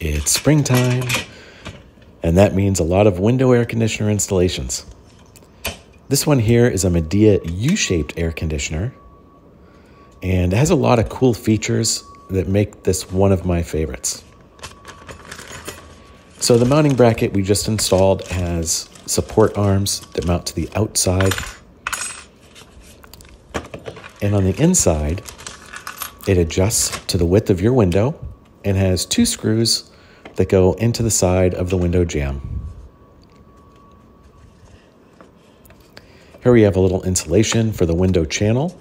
It's springtime, and that means a lot of window air conditioner installations. This one here is a Midea U-shaped air conditioner, and it has a lot of cool features that make this one of my favorites. So the mounting bracket we just installed has support arms that mount to the outside. And on the inside, it adjusts to the width of your window and has two screws that go into the side of the window jamb. Here we have a little insulation for the window channel.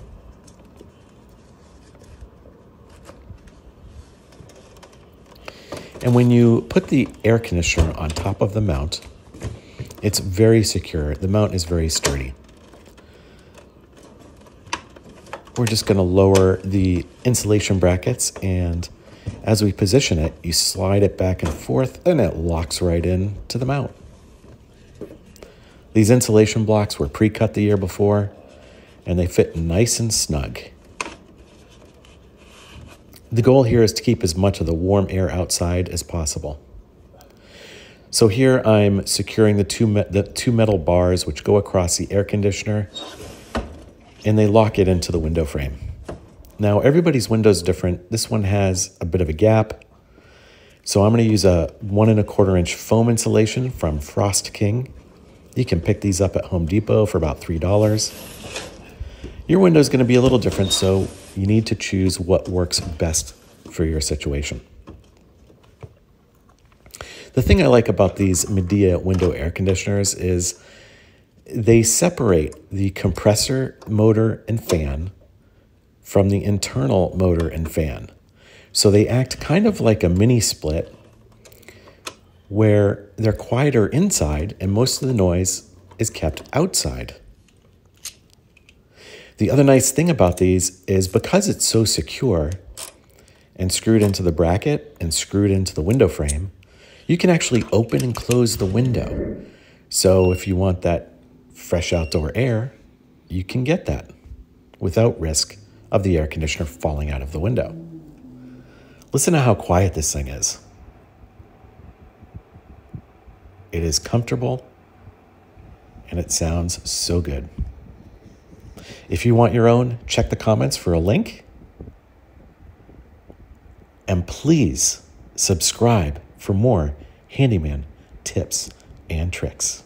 And when you put the air conditioner on top of the mount, it's very secure. The mount is very sturdy. We're just going to lower the insulation brackets and as we position it, you slide it back and forth and it locks right in to the mount. These insulation blocks were pre-cut the year before and they fit nice and snug. The goal here is to keep as much of the warm air outside as possible. So here I'm securing the two, the two metal bars which go across the air conditioner and they lock it into the window frame. Now everybody's window is different. This one has a bit of a gap. So I'm gonna use a one and a quarter inch foam insulation from Frost King. You can pick these up at Home Depot for about $3. Your window is gonna be a little different, so you need to choose what works best for your situation. The thing I like about these Midea window air conditioners is they separate the compressor, motor, and fan from the internal motor and fan. So they act kind of like a mini split where they're quieter inside and most of the noise is kept outside. The other nice thing about these is because it's so secure and screwed into the bracket and screwed into the window frame, you can actually open and close the window. So if you want that fresh outdoor air, you can get that without risk of the air conditioner falling out of the window. Listen to how quiet this thing is. It is comfortable and it sounds so good. If you want your own, check the comments for a link. And please subscribe for more handyman tips and tricks.